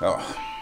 Oh.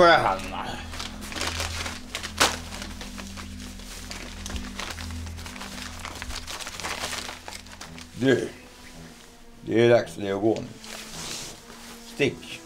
Får jag hamna? Du, det är dags för dig att gå nu. Stick.